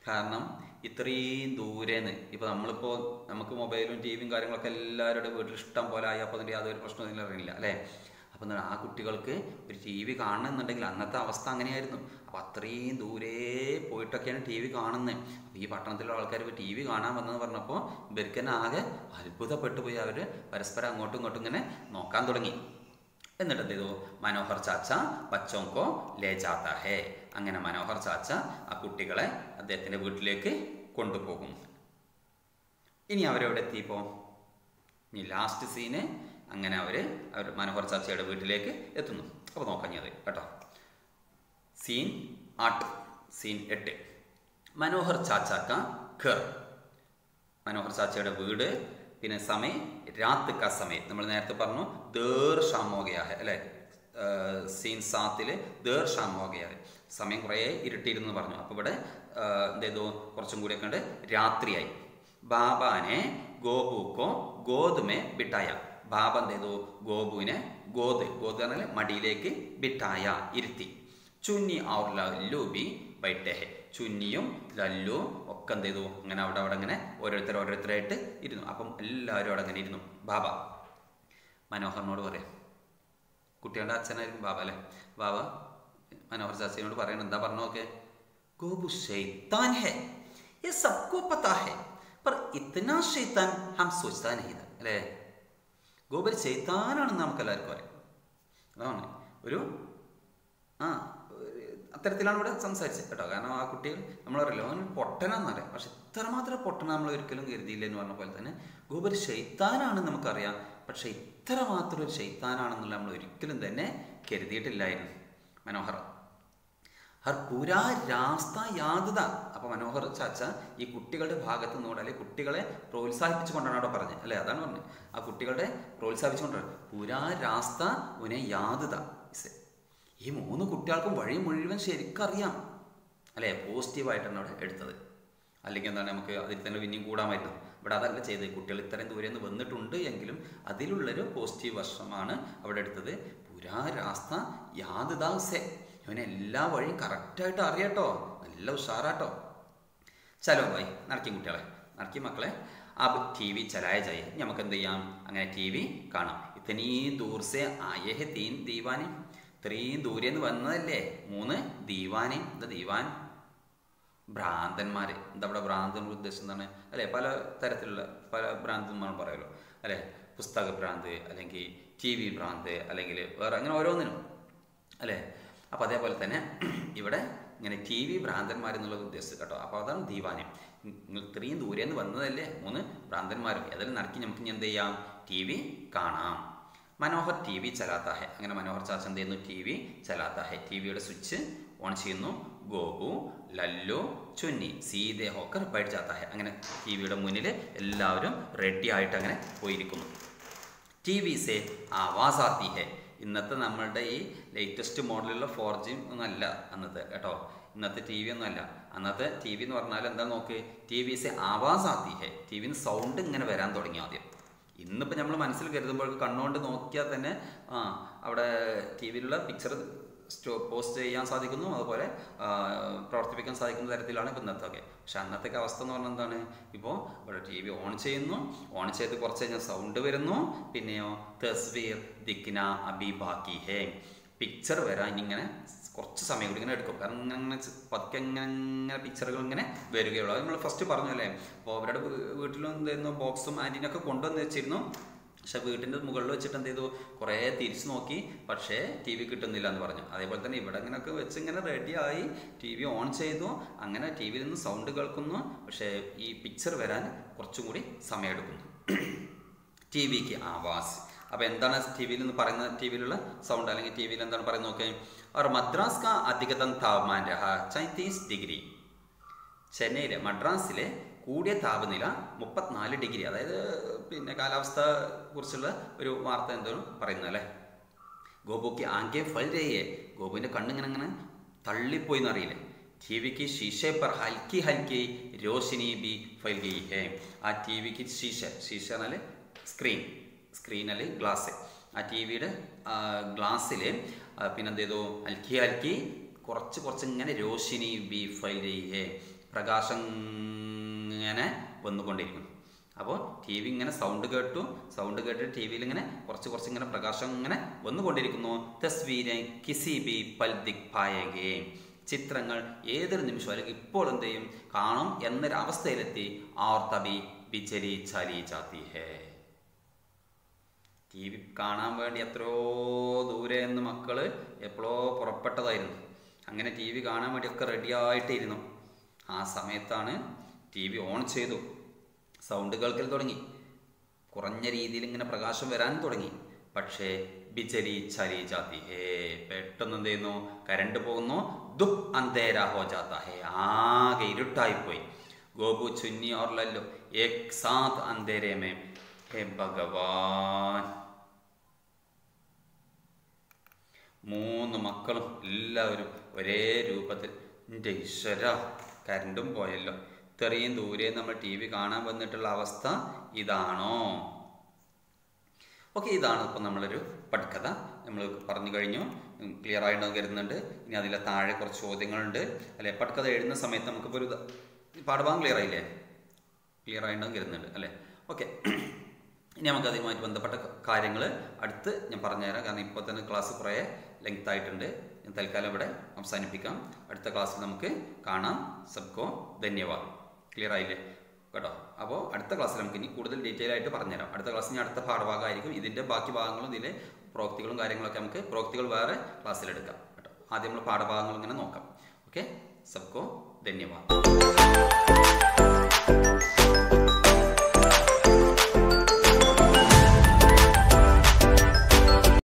കാരണം ഇത്രയും ദൂരേന്ന് ഇപ്പോൾ നമ്മളിപ്പോൾ നമുക്ക് മൊബൈലും ടി വിയും കാര്യങ്ങളൊക്കെ എല്ലാവരുടെ വീട്ടിൽ ഇഷ്ടം പോലെ ആയി അപ്പോൾ അതിന്റെ യാതൊരു പ്രശ്നവും അറിയില്ല അല്ലേ? അപ്പം എന്താണ് ആ കുട്ടികൾക്ക് ഒരു ടി വി കാണണമെന്നുണ്ടെങ്കിൽ അന്നത്തെ അവസ്ഥ അങ്ങനെയായിരുന്നു. അപ്പോൾ അത്രയും ദൂരെ പോയിട്ടൊക്കെയാണ് ടി വി കാണുന്നത് അപ്പോൾ ഈ പട്ടണത്തിലുള്ള ആൾക്കാർ ടി വി കാണാൻ വന്നെന്ന് പറഞ്ഞപ്പോൾ തന്നെ ആകെ അത്ഭുതപ്പെട്ടു പോയി. അവർ പരസ്പരം അങ്ങോട്ടും ഇങ്ങോട്ടും ഇങ്ങനെ നോക്കാൻ തുടങ്ങി. എന്നിട്ട് എന്ത് ചെയ്തു? മനോഹർ ചാച്ച ബച്ചോങ്കോ ലേ ജാത്ത ഹേ. അങ്ങനെ മനോഹർ ചാച്ച ആ കുട്ടികളെ അദ്ദേഹത്തിന്റെ വീട്ടിലേക്ക് കൊണ്ടുപോകും. ഇനി അവരെവിടെ എത്തിയപ്പോൾ ഇനി ലാസ്റ്റ് സീന് അങ്ങനെ അവർ അവർ മനോഹർ ചാച്ചയുടെ വീട്ടിലേക്ക് എത്തുന്നു. അപ്പോൾ നോക്കാം ഞാൻ കേട്ടോ. സീൻ ആട്ട് സീൻ എട്ട്. മനോഹർ ചാച്ചാക്ക ഖർ മനോഹർ ചാച്ചയുടെ വീട് പിന്നെ സമയം രാത്ത് ക സമയം. നമ്മൾ നേരത്തെ പറഞ്ഞു ദേർ ഷാമോകയാഹ് അല്ലേ? സീൻ സാത്തിൽ ദേർ ഷാമോകയാഹ് സമയം കുറേ ഇരുട്ടിയിരുന്നു പറഞ്ഞു. അപ്പോൾ ഇവിടെ എന്ത് കുറച്ചും കൂടി കണ്ട് രാത്രിയായി. ബാബാനെ ഗോഹൂക്കോ ഗോതുമേ ബിട്ടായ ബാബ എന്ത് ചെയ്തു ഗോപുവിനെ ഗോത് ഗോത് പറഞ്ഞാൽ മടിയിലേക്ക് ബിട്ടായ ഇരുത്തി ചുന്നി ഔർ ലല്ലു ബി ബൈറ്റഹെ ചുന്നിയും ലല്ലുവും ഒക്കെ എന്ത് ചെയ്തു അങ്ങനെ അവിടെ അവിടെ അങ്ങനെ ഓരോരുത്തർ ഓരോരുത്തരായിട്ട് ഇരുന്നു അപ്പം എല്ലാവരും അവിടെ അങ്ങനെ ഇരുന്നു ബാബ മനോഹറിനോട് പറയാം കുട്ടികളുടെ അച്ഛനായിരിക്കും ബാബ അല്ലേ ബാബ മനോഹർ ചാച്ചയോട് പറയണം എന്താ പറഞ്ഞു നോക്കെ ഗോപു ശൈത്താൻ ഹെ ये सबको पता है पर इतना शैतान हम सोचता नहीं था അല്ലേ ഗോപുര ചെയ്താനാണെന്ന് നമുക്ക് എല്ലാവർക്കും അറിയാം. അതാണ് ഒരു ആ അത്തരത്തിലാണ് ഇവിടെ സംസാരിച്ചത് കേട്ടോ. കാരണം ആ കുട്ടികൾ നമ്മൾ പറയല്ലോ അവൻ പൊട്ടനാന്നറിയാം പക്ഷെ ഇത്രമാത്രം പൊട്ടന നമ്മൾ ഒരിക്കലും കരുതിയില്ല എന്ന് പറഞ്ഞ പോലെ തന്നെ ഗോബർ ഒരു ശൈത്താനാണ് നമുക്കറിയാം. പക്ഷെ ഇത്ര മാത്രം ഒരു ശൈത്താനാണെന്നുള്ള നമ്മൾ ഒരിക്കലും തന്നെ കരുതിയിട്ടില്ലായിരുന്നു. മനോഹർ പൂരാ രാസ്ത യാതുത അപ്പൊ മനോഹർ ചാച്ച ഈ കുട്ടികളുടെ ഭാഗത്ത് നിന്നുകൊണ്ട് അല്ലെങ്കിൽ കുട്ടികളെ പ്രോത്സാഹിപ്പിച്ചുകൊണ്ടാണ് അവിടെ പറഞ്ഞത് അല്ലെ? അതാണ് പറഞ്ഞത്. ആ കുട്ടികളുടെ പ്രോത്സാഹിപ്പിച്ചുകൊണ്ടാണ്. പൂരാ രാസ്ത ഉനെ യാതുത ഈ മൂന്ന് കുട്ടികൾക്കും വഴി മുഴുവൻ ശരിക്കും അറിയാം അല്ലേ പോസിറ്റീവായിട്ടാണ് അവിടെ എടുത്തത്. അല്ലെങ്കിൽ എന്താണ് നമുക്ക് അതിൽ തന്നെ പിന്നെയും കൂടാമായിരുന്നു. ഇവിടെ അതല്ല ചെയ്തത്. കുട്ടികൾ ഇത്രയും ദൂരെ നിന്ന് വന്നിട്ടുണ്ട് എങ്കിലും അതിലുള്ളൊരു പോസിറ്റീവ് വശമാണ് അവിടെ എടുത്തത്. പുരാ രാസ്ത യാതൊതാസെ ഇവനെ എല്ലാ വഴിയും കറക്റ്റായിട്ട് അറിയാട്ടോ. നല്ല ഉഷാറാട്ടോ. ചലോ ഭായി നടക്കി കുട്ടികളെ നടക്കി മക്കളെ. അബ് ടി വി ചലായ ചായ നമുക്ക് എന്ത് ചെയ്യാം? അങ്ങനെ ടി വി കാണാം. ഇത്തനീ ദൂർസെ ആയേ ഹെ തീൻ ദീവാനി. ഇത്രയും ദൂരെ നിന്ന് വന്നതല്ലേ? മൂന്ന് ദീവാനി. എന്താ ദീവാൻ? ഭ്രാന്തന്മാർ എന്താ ഇവിടെ ഭ്രാന്തൻ ഉദ്ദേശം എന്താണ്? അല്ലെ പല തരത്തിലുള്ള പല ഭ്രാന്തന്മാർ പറയുമല്ലോ അല്ലെ പുസ്തക ഭ്രാന്ത് അല്ലെങ്കിൽ ടി വി ഭ്രാന്ത് അല്ലെങ്കിൽ വേറെ അങ്ങനെ ഓരോന്നിനും. അല്ലേ അപ്പോൾ അതേപോലെ തന്നെ ഇവിടെ ഇങ്ങനെ ടി വി ഭ്രാന്തന്മാർ എന്നുള്ള ഉദ്ദേശിച്ചത് കേട്ടോ. അപ്പോൾ അതാണ് ദീവാനം. നിങ്ങൾ ഇത്രയും ദൂരെ നിന്ന് വന്നതല്ലേ മൂന്ന് ഭ്രാന്തന്മാരും ഏതായാലും നടക്കി നമുക്ക് ഇനി എന്ത് ചെയ്യാം? ടി വി കാണാം. മനോഹർ ടി വി ചലാത്താഹെ. അങ്ങനെ മനോഹർ ചാച്ച എന്ത് ചെയ്യുന്നു? ടി വി ചലാത്താഹെ. ടി വിയുടെ സ്വിച്ച് ഓൺ ചെയ്യുന്നു. ഗോപു ലല്ലു ചുന്നി സീതെ ഹോക്കർ ബൈറ്റ് ചാത്താഹെ. അങ്ങനെ ടി വിയുടെ മുന്നിൽ എല്ലാവരും റെഡി ആയിട്ട് അങ്ങനെ പോയിരിക്കുന്നു. ടി വി സേ ആവാസ് ആത്തി ഹെ ഇന്നത്തെ നമ്മളുടെ ഈ ലേറ്റസ്റ്റ് മോഡലുള്ള ഫോർ ജി ഒന്നല്ല അന്നത്തെ കേട്ടോ. ഇന്നത്തെ ടി വി ഒന്നുമല്ല. അന്നത്തെ ടി വി എന്ന് പറഞ്ഞാൽ എന്താ നോക്ക്? ടി വി സെ ആവാസ് ആത്തി ടി വിന് സൗണ്ട് ഇങ്ങനെ വരാൻ തുടങ്ങി ആദ്യം. ഇന്നിപ്പോൾ നമ്മൾ മനസ്സിൽ കരുതുമ്പോൾ കണ്ണുകൊണ്ട് നോക്കിയാൽ തന്നെ ആ അവിടെ ടി വിയിലുള്ള പിക്ചർ സ്റ്റോ പോസ്റ്റ് ചെയ്യാൻ സാധിക്കുന്നു അതുപോലെ പ്രവർത്തിപ്പിക്കാൻ സാധിക്കുന്ന തരത്തിലാണ് ഇപ്പോൾ ഇന്നത്തെ പക്ഷെ അന്നത്തെ അവസ്ഥ എന്ന് പറഞ്ഞാൽ എന്താണ്? ഇപ്പോൾ ഇവിടെ ടി വി ഓൺ ചെയ്യുന്നു ഓൺ ചെയ്ത് കുറച്ച് കഴിഞ്ഞാൽ സൗണ്ട് വരുന്നു പിന്നെയോ തസ്വീർ ദിക്ന അബി ബാക്കി ഹേ. പിക്ചർ വരാൻ ഇങ്ങനെ കുറച്ച് സമയം കൂടി ഇങ്ങനെ എടുക്കും. കാരണം ഇങ്ങനെ ഇങ്ങനെ പതുക്കെ ഇങ്ങനെ ഇങ്ങനെ പിക്ചറുകൾ ഇങ്ങനെ വരികയുള്ളൂ. അത് നമ്മൾ ഫസ്റ്റ് പറഞ്ഞു അല്ലേ അപ്പോൾ അവരുടെ വീട്ടിലും എന്തായിരുന്നു ബോക്സും ആന്റീനൊക്കെ കൊണ്ടുവന്ന് വെച്ചിരുന്നു. പക്ഷെ വീട്ടിന്റെ മുകളിൽ വെച്ചിട്ട് എന്ത് ചെയ്തു? കുറെ തിരിച്ചു നോക്കി. പക്ഷേ ടി വി കിട്ടുന്നില്ല എന്ന് പറഞ്ഞു. അതേപോലെ തന്നെ ഇവിടെ ഇങ്ങനെയൊക്കെ വെച്ച് ഇങ്ങനെ റെഡിയായി ടി വി ഓൺ ചെയ്തു. അങ്ങനെ ടി വിയിൽ നിന്ന് സൗണ്ട് കേൾക്കുന്നു. പക്ഷേ ഈ പിക്ചർ വരാൻ കുറച്ചും കൂടി സമയമെടുക്കുന്നു. ടി വിക്ക് ആവാസ്. അപ്പോൾ എന്താണ് ടി വിയിൽ നിന്ന് പറയുന്ന ടി വിയിലുള്ള സൗണ്ട് അല്ലെങ്കിൽ ടി വിയിൽ എന്താണ് പറയുന്നത് നോക്കേ അവർ മദ്രാസ് കാ അധികതം താപമാൻ രഹ ചൈത്തീസ് ഡിഗ്രി. ചെന്നൈയിലെ മദ്രാസിലെ കൂടിയ താപനില മുപ്പത്തിനാല് ഡിഗ്രി. അതായത് പിന്നെ കാലാവസ്ഥ കുറിച്ചുള്ള ഒരു വാർത്ത എന്തോ പറയുന്നത് അല്ലേ? ഗോപുക്ക് ആങ്കെ ഫൽ രേയെ ഗോപുവിന്റെ കണ്ണിങ്ങനെ അങ്ങനെ തള്ളിപ്പോയി എന്നറിയില്ലേ ടി വിക്ക് ശീശെ പർ ഹൽക്കി ഹൽക്കി രോഷിനി ബി ഫൈൽ ഗയി ഹേ ആ ടി വിക്ക് ശീശ ശീശ എന്നാൽ സ്ക്രീൻ സ്ക്രീൻ അല്ലെങ്കിൽ ഗ്ലാസ് ആ ടി വിയുടെ ഗ്ലാസ്സിൽ പിന്നെന്ത് ചെയ്തു? ഹൽക്കി ഹൽക്കി കുറച്ച് കുറച്ച് ഇങ്ങനെ രോഷിനി ബി ഫൈൽ ഗയി ഹേ പ്രകാശം ഇങ്ങനെ വന്നുകൊണ്ടിരിക്കും അപ്പോൾ ടി വി ഇങ്ങനെ സൗണ്ട് കേട്ടു. സൗണ്ട് കേട്ടിട്ട് ടി വിയിൽ ഇങ്ങനെ കുറച്ച് കുറച്ച് ഇങ്ങനെ പ്രകാശം ഇങ്ങനെ വന്നുകൊണ്ടിരിക്കുന്നു. തസ്വീര കിസി ബി പൽ ദിക് ചിത്രങ്ങൾ ഏതൊരു നിമിഷം അല്ലെങ്കിൽ ഇപ്പോൾ എന്ത് ചെയ്യും? കാണും എന്നൊരു അവസ്ഥയിലെത്തി ആർ തബി ബിച്ചരി ചലി ചാത്തി ഹേ. ടി വി കാണാൻ വേണ്ടി എത്രയോ ദൂരെ നിന്ന് മക്കൾ എപ്പോഴോ പുറപ്പെട്ടതായിരുന്നു. അങ്ങനെ ടി വി കാണാൻ വേണ്ടി ഒക്കെ റെഡി ആയിട്ടിരുന്നു. ആ സമയത്താണ് ടി വി ഓൺ ചെയ്തു. സൗണ്ട് കേൾക്കൽ തുടങ്ങി. കുറഞ്ഞ രീതിയിൽ ഇങ്ങനെ പ്രകാശം വരാൻ തുടങ്ങി. പക്ഷേ ബിജലി ചലി ജാതി ഹേ പെട്ടെന്ന് എന്ത് ചെയ്യുന്നു? കരണ്ട് പോകുന്നു. ദുഃഖ് അന്തേര ഹോ ജാത്ത ഹേ ആകെ ഇരുട്ടായിപ്പോയി. ഗോപു ചുന്നി ഓർലല്ലോ. സാത്ത് അന്തേരെ ഹേ ഭഗവാൻ. മൂന്ന് മക്കളും എല്ലാവരും ഒരേ രൂപത്തിൽ ഈശ്വര കരണ്ടും പോയല്ലോ. ഇത്രയും ദൂരെ നമ്മൾ ടി വി കാണാൻ വന്നിട്ടുള്ള അവസ്ഥ ഇതാണോ? ഓക്കെ ഇതാണ് ഇപ്പം നമ്മളൊരു പട്കഥ. നമ്മൾ പറഞ്ഞു കഴിഞ്ഞു. ക്ലിയർ ആയിട്ട് കരുതുന്നുണ്ട് ഇനി അതിലെ താഴെ കുറച്ച് ചോദ്യങ്ങളുണ്ട്. അല്ലെ പട്കഥ എഴുതുന്ന സമയത്ത് നമുക്കിപ്പോൾ ഒരു പാഠഭാഗം ക്ലിയർ ആയില്ലേ? ക്ലിയർ ആയിട്ടുണ്ടാവും കരുതുന്നുണ്ട് അല്ലേ? ഓക്കെ. ഇനി നമുക്ക് അതുമായിട്ട് ബന്ധപ്പെട്ട കാര്യങ്ങൾ അടുത്ത് ഞാൻ പറഞ്ഞുതരാം. കാരണം ഇപ്പോൾ തന്നെ ക്ലാസ് കുറേ ലെങ്ത് ആയിട്ടുണ്ട്. തൽക്കാലം ഇവിടെ അവസാനിപ്പിക്കാം. അടുത്ത ക്ലാസ്സിൽ നമുക്ക് കാണാം. സബ്കോ ധന്യവാദം. ക്ലിയർ ആയില്ലേ? കേട്ടോ? അപ്പോൾ അടുത്ത ക്ലാസ്സിൽ നമുക്ക് ഇനി കൂടുതൽ ഡീറ്റെയിൽ ആയിട്ട് പറഞ്ഞുതരാം. അടുത്ത ക്ലാസ്സിൽ ഇനി അടുത്ത പാഠഭാഗമായിരിക്കും. ഇതിന്റെ ബാക്കി ഭാഗങ്ങളും ഇതിലെ പ്രോക്തികളും കാര്യങ്ങളൊക്കെ നമുക്ക് പ്രോക്തികൾ വേറെ ക്ലാസ്സിലെടുക്കാം കേട്ടോ? ആദ്യം നമ്മൾ പാഠഭാഗങ്ങൾ ഇങ്ങനെ നോക്കാം. ഓക്കെ സബ്കോ ധന്യവാദ്.